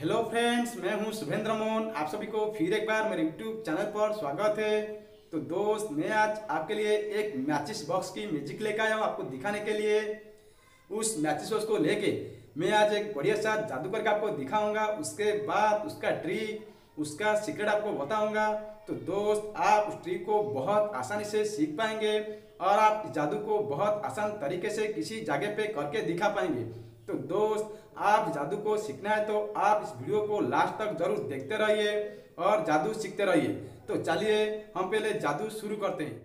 Hello friends मैं हूँ शुभेंद्र मोहन। आप सभी को फिर एक बार मेरे यूट्यूब चैनल पर स्वागत है। तो दोस्त, मैं आज आपके लिए एक मैचिस बॉक्स की म्यूज़िक लेकर आया हूँ आपको दिखाने के लिए। उस मैचिस बॉक्स को लेके मैं आज एक बढ़िया सा जादू करके आपको दिखाऊँगा, उसके बाद उसका ट्रिक उसका सीक्रेट आपको बताऊँगा। तो दोस्त, आप उस ट्रिक को बहुत आसानी से सीख पाएँगे और आप जादू को बहुत आसान तरीके से किसी जगह पे करके दिखा पाएँगे। तो दोस्त, आप जादू को सीखना है तो आप इस वीडियो को लास्ट तक ज़रूर देखते रहिए और जादू सीखते रहिए। तो चलिए, हम पहले जादू शुरू करते हैं।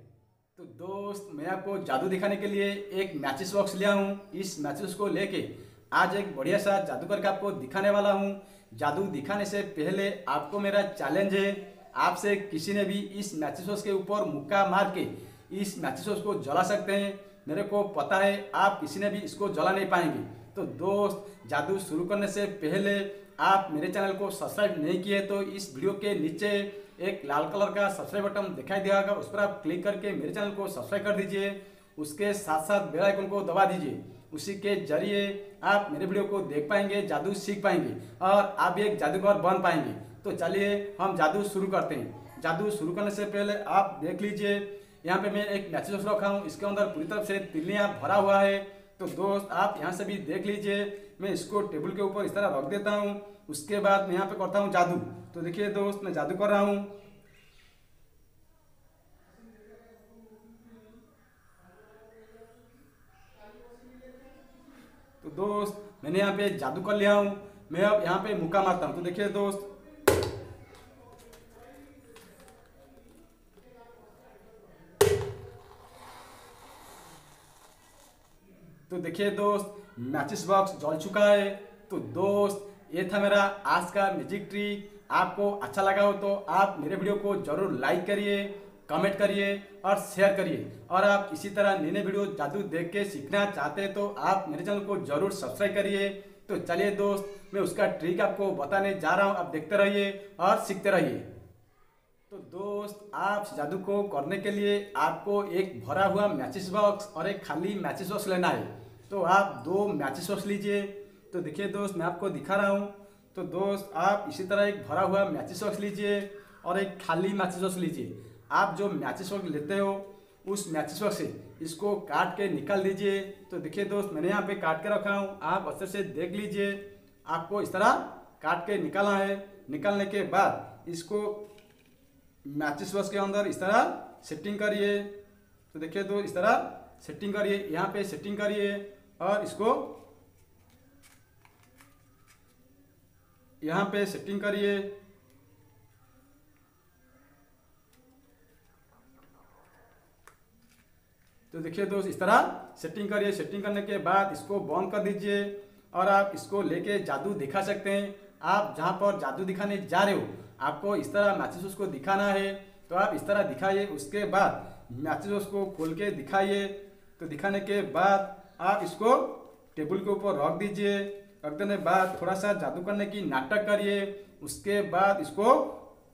तो दोस्त, मैं आपको जादू दिखाने के लिए एक मैचिस बॉक्स लिया हूँ। इस मैचिस को लेके आज एक बढ़िया सा जादू करके आपको दिखाने वाला हूँ। जादू दिखाने से पहले आपको मेरा चैलेंज है। आपसे किसी ने भी इस मैचिस के ऊपर मुक्का मार के इस मैचिस को जला सकते हैं। मेरे को पता है, आप किसी ने भी इसको जला नहीं पाएँगे। तो दोस्त, जादू शुरू करने से पहले आप मेरे चैनल को सब्सक्राइब नहीं किए तो इस वीडियो के नीचे एक लाल कलर का सब्सक्राइब बटन दिखाई देगा। उस पर आप क्लिक करके मेरे चैनल को सब्सक्राइब कर दीजिए, उसके साथ साथ बेल आइकन को दबा दीजिए। उसी के ज़रिए आप मेरे वीडियो को देख पाएँगे, जादू सीख पाएँगे और आप एक जादूगर बन पाएँगे। तो चलिए हम जादू शुरू करते हैं। जादू शुरू करने से पहले आप देख लीजिए, यहाँ पे मैं एक मैसेज रखा हूँ। इसके अंदर पूरी तरफ़ से तिल्लियाँ भरा हुआ है। तो दोस्त, आप यहाँ से भी देख लीजिए। मैं इसको टेबल के ऊपर इस तरह रख देता हूँ। उसके बाद मैं यहाँ पे करता हूँ जादू। तो देखिए दोस्त, मैं जादू कर रहा हूँ। तो दोस्त, मैंने यहाँ पे जादू कर लिया हूँ। मैं अब यहाँ पे मुक्का मारता हूँ। तो देखिए दोस्त तो देखिए दोस्त मैचिस बॉक्स जल चुका है। तो दोस्त, ये था मेरा आज का म्यूज़िक ट्रिक आपको अच्छा लगा हो तो आप मेरे वीडियो को ज़रूर लाइक करिए कमेंट करिए और शेयर करिए। और आप इसी तरह नए नए वीडियो जादू देख के सीखना चाहते हैं तो आप मेरे चैनल को ज़रूर सब्सक्राइब करिए। तो चलिए दोस्त, मैं उसका ट्रिक आपको बताने जा रहा हूँ। आप देखते रहिए और सीखते रहिए। तो दोस्त, आप जादू को करने के लिए आपको एक भरा हुआ मैचिस बॉक्स और एक खाली मैचिस बॉक्स लेना है। तो आप दो मैचिस बॉक्स लीजिए। तो देखिए दोस्त, मैं आपको दिखा रहा हूँ। तो दोस्त, आप इसी तरह एक भरा हुआ मैचिस बॉक्स लीजिए और एक खाली मैचिस बॉक्स लीजिए। आप जो मैचिस बॉक्स लेते हो, उस मैचिस बॉक्स से इसको काट के निकाल दीजिए। तो देखिए दोस्त, मैंने यहाँ पे काट के रखा हूँ। आप अच्छे से देख लीजिए, आपको इस तरह काट के निकालना है। निकालने के बाद इसको मैचिस बॉक्स के अंदर इस तरह सेटिंग करिए। तो देखिए तो इस तरह सेटिंग करिए। यहाँ पे सेटिंग करिए। और इसको यहाँ पे सेटिंग करिए। तो देखिए दोस्त, इस तरह सेटिंग करिए। सेटिंग करने के बाद इसको बंद कर दीजिए और आप इसको लेके जादू दिखा सकते हैं। आप जहाँ पर जादू दिखाने जा रहे हो, आपको इस तरह मैचेस उसको दिखाना है। तो आप इस तरह दिखाइए। उसके बाद मैचेस उसको खोल के दिखाइए। तो दिखाने के बाद आप इसको टेबल के ऊपर रख दीजिए। रख देने बाद थोड़ा सा जादू करने की नाटक करिए। उसके बाद इसको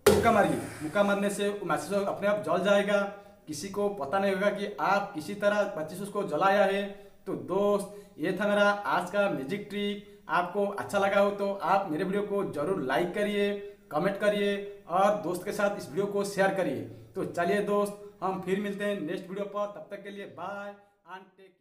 मुक्का मारिए। मुक्का मारने से मैचेस अपने आप जल जाएगा। किसी को पता नहीं होगा कि आप किसी तरह पच्चीस उसको जलाया है। तो दोस्त, ये था मेरा आज का म्यूज़िक ट्रिक आपको अच्छा लगा हो तो आप मेरे वीडियो को ज़रूर लाइक करिए कमेंट करिए और दोस्त के साथ इस वीडियो को शेयर करिए। तो चलिए दोस्त, हम फिर मिलते हैं नेक्स्ट वीडियो पर। तब तक के लिए बाय एंड टेक